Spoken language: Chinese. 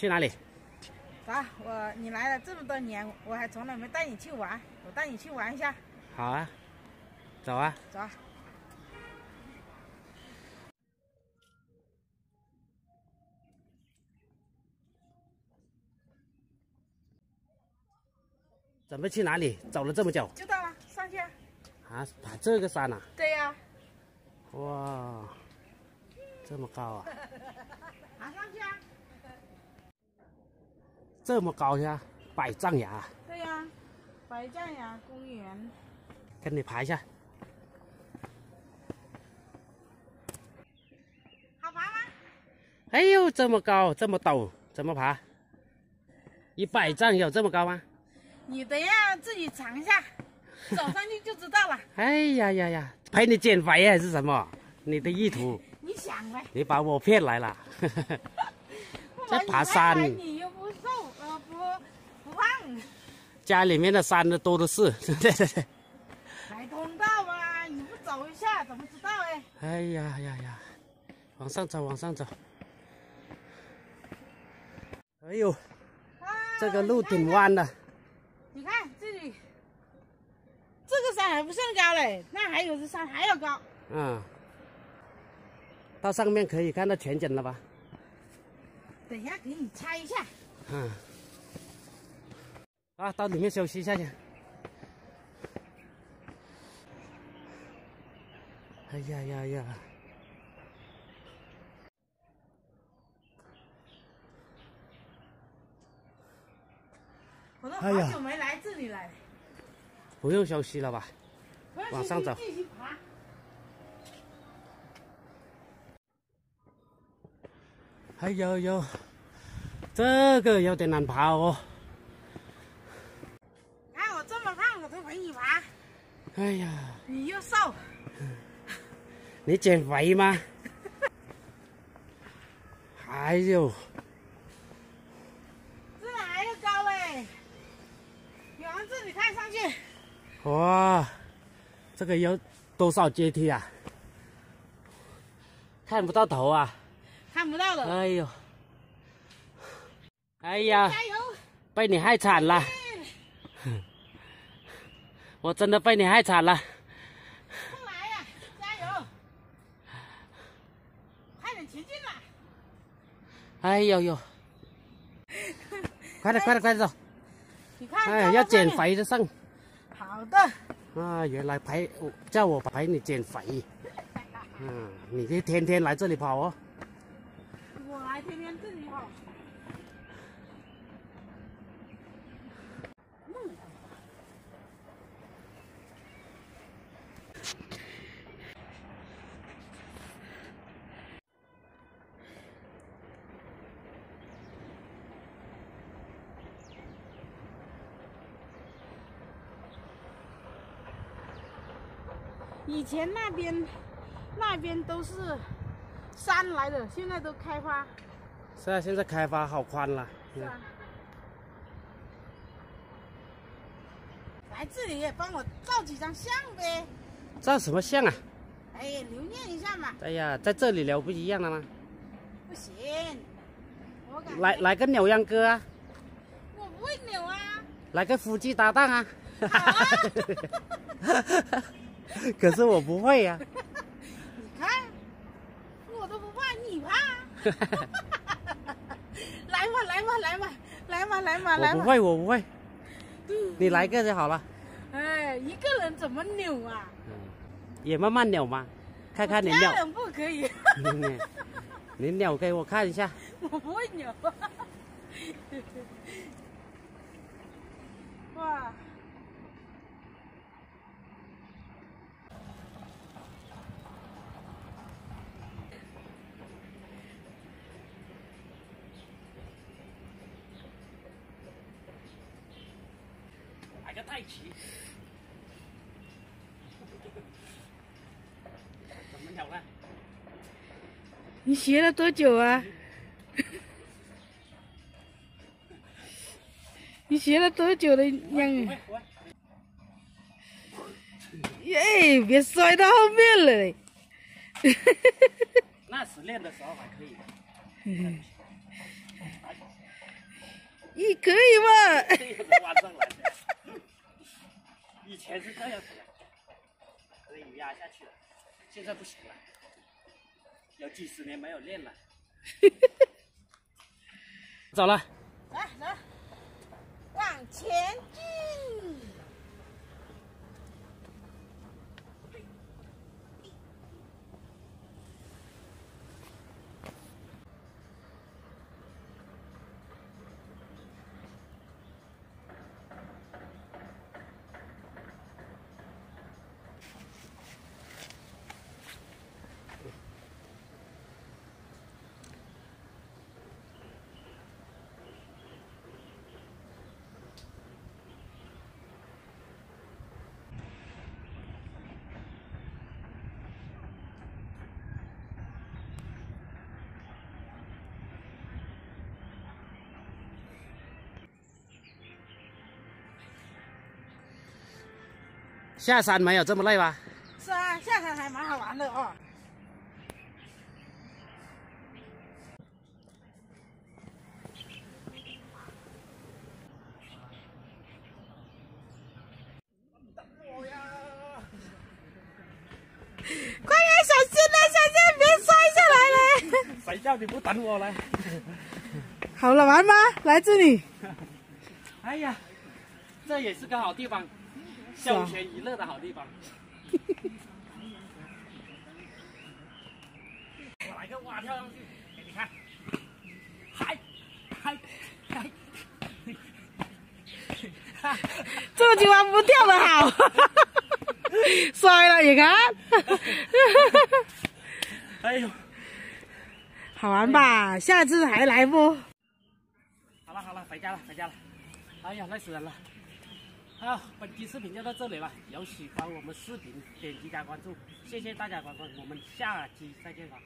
去哪里？走，我你来了这么多年，我还从来没带你去玩，我带你去玩一下。好啊，走啊。走啊。准备去哪里？走了这么久，就到了，上去。啊，爬这个山啊？对呀。哇，这么高啊！爬上去啊！这么高呀，百丈崖。对呀，百丈崖公园。跟你爬一下。好爬吗？哎呦，这么高，这么陡，怎么爬？一百丈有这么高吗？你等下自己尝一下，走上去就知道了。哎呀呀呀，陪你减肥还是什么？你的意图？你想呗。你把我骗来了。在爬山。你又不瘦，呃，不不胖。家里面的山的多的是。对对对。来通道嘛，你不走一下怎么知道哎？哎呀呀呀，往上走，往上走。哎呦，这个路挺弯的。你看这里，这个山还不算高嘞，那还有的山还要高。嗯，到上面可以看到全景了吧？等一下给你拆一下。嗯。啊，到里面休息一下去。哎呀呀呀！我都好久没来这里了。不用休息了吧？往上走。哎呦呦，这个有点难爬哦。哎呀。你又瘦。你减肥吗？还有，这还要高哎呦。哇，这个有多少阶梯啊？看不到头啊！看不到了。哎呦，哎呀，加油！被你害惨了，我真的被你害惨了。快来呀！加油！快点前进啦！哎呦呦，快点快点快点走！你看，哎，要减肥的上。好的。啊，原来陪叫我陪你减肥。嗯，你可以天天来这里跑哦。我来天天这里跑。以前那边，那边都是山来的，现在都开发。是啊，现在开发好宽了。是啊。来这里也帮我照几张相呗。照什么相啊？哎呀，留念一下嘛。哎呀，在这里聊不一样了吗？不行。来来个扭秧歌啊！我不会扭啊。来个夫妻搭档啊！好啊。可是我不会呀。你看，我都不怕，你怕？来嘛，来嘛，来嘛，来嘛，来嘛，来嘛。我不会，我不会。你来个就好了。哎，一个人怎么扭啊？嗯，也慢慢扭嘛，看看你扭。不可以。你扭给我看一下。我不会扭。哇。太奇，怎么扭呢？你学了多久啊？你学了多久了，娘？哎，别摔到后面了。那时练的时候还可以。咦，可以吗？以前是这样子的，可以压下去了，现在不行了，有几十年没有练了。走了。来来，往前下山没有这么累吧？是啊，下山还蛮好玩的哦。快点，小心啊，小心别摔下来了。谁叫你不等我呢？好了，玩吗？来这里。哎呀，这也是个好地方，休闲娱乐的好地方。我来个蛙跳上去，给你看。嗨，嗨，嗨。这个地方不跳的好，摔了你看。哎呦，好玩吧？下次还来不？好了好了，回家了回家了。哎呀，累死人了。好，本期视频就到这里了。有喜欢我们视频，点击加关注，谢谢大家观看，我们下期再见吧。